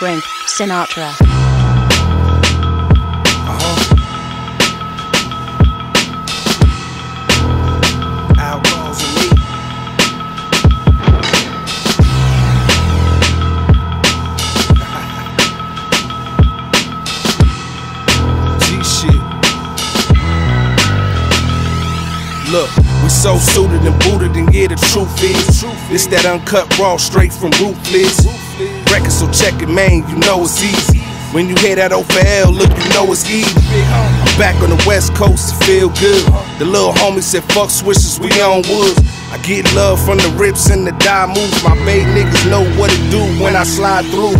Brink, Sinatra. Look, we so suited and booted, and yeah, the truth is, truth it's that uncut raw straight from ruthless. Record, so check it, man, you know it's easy. When you hear that over L, look, you know it's easy. I'm back on the west coast, it feel good. The little homie said, fuck switches, we on woods. I get love from the rips and the die moves. My baby niggas know what to do when I slide through.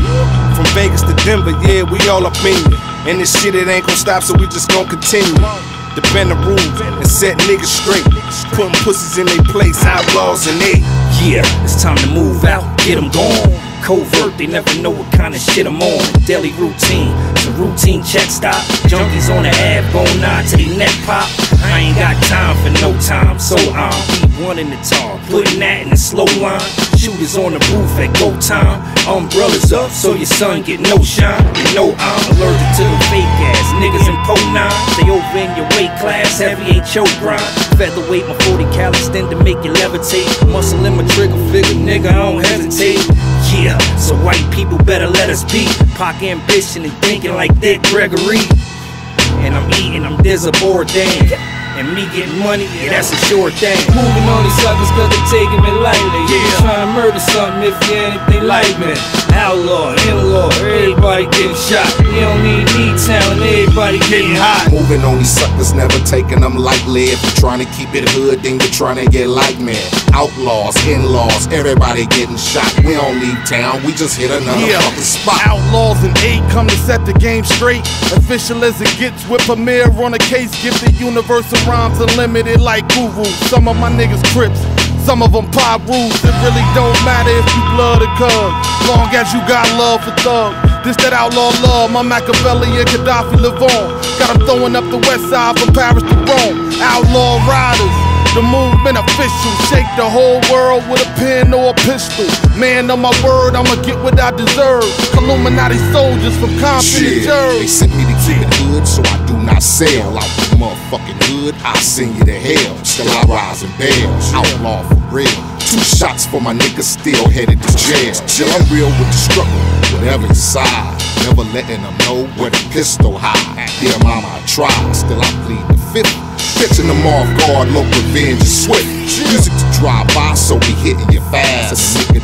From Vegas to Denver, yeah, we all up in it. And this shit, it ain't gonna stop, so we just gonna continue. Defend the rules and set niggas straight. Putting pussies in their place, outlaws and they. Yeah, it's time to move out, get them gone. Covert, they never know what kind of shit I'm on. Daily routine, it's a routine check stop. Junkies on the ad, bone on to the neck pop. I ain't got time for no time, so I'm beat one in the putting that in the slow line. Shooters on the roof at go time. Umbrellas up, so your son get no shine. You know I'm allergic to the fake ass niggas in po nine. They over in your weight class, heavy ain't your grind. Featherweight, my 40 cal extend to make you levitate. Muscle in my trigger figure, nigga, I don't hesitate. Yeah, so white people better let us be. Pac ambition and thinking like Dick Gregory. And I'm eating, I'm Diz a Bourdain. And me getting money, yeah, that's a sure thing. Moving on these suckers cause they taking me lightly. Yeah. Trying to murder something if you anything like me. Outlaw, in-law, everybody getting shot. You telling everybody getting hot. Moving on these suckers, never taking them lightly. If you're trying to keep it hood, then you're trying to get like me. Outlaws, in-laws, everybody getting shot. We don't leave town, we just hit another Yeah. fucking spot. Outlawz and Eiht come to set the game straight. Official as it gets with Premier on a case. Gifted universal rhymes unlimited like Guru. Some of my niggas Crips. Some of them pop rules. It really don't matter if you blood or cuz. Long as you got love for thugs. This that outlaw love, my Machiavelli and Gaddafi live on. Got 'em throwing up the west side from Paris to Rome. Outlaw riders. The movement official, shake the whole world with a pen or a pistol. Man on my word, I'ma get what I deserve. Illuminati soldiers from and they sent me to keep it hood, so I do not sell out the motherfucking hood. I send you to hell, still I rise and bail. Outlaw for real. Two shots for my niggas still headed to jail. Still I'm real with the struggle, whatever your side. Never letting them know where the pistol hide. Dear mama, I tried, still I plead the fifth. Catching them off guard, look revenge is swift. Music to drive by, so we hitting.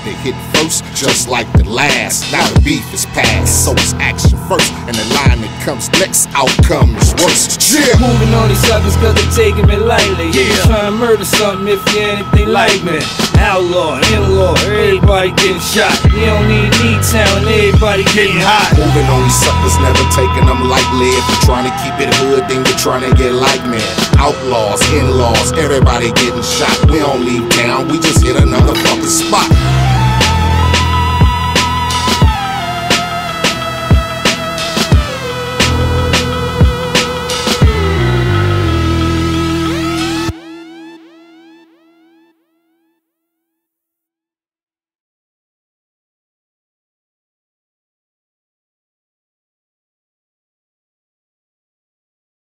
And the nigga that hit first, just like the last. Now the beef is past, so it's action first. And the line that comes next, outcome is worse. Yeah. Moving on these suckers cause they taking me lightly. Yeah. Trying to murder something if you anything like me. Outlaw, in-law, everybody getting shot. You don't need me telling everybody getting hot. Moving on these suckers, never taking them lightly. If you're trying to keep it hood, then you're trying to get like me. Outlaws, in-laws, everybody getting shot. We don't leave town, we just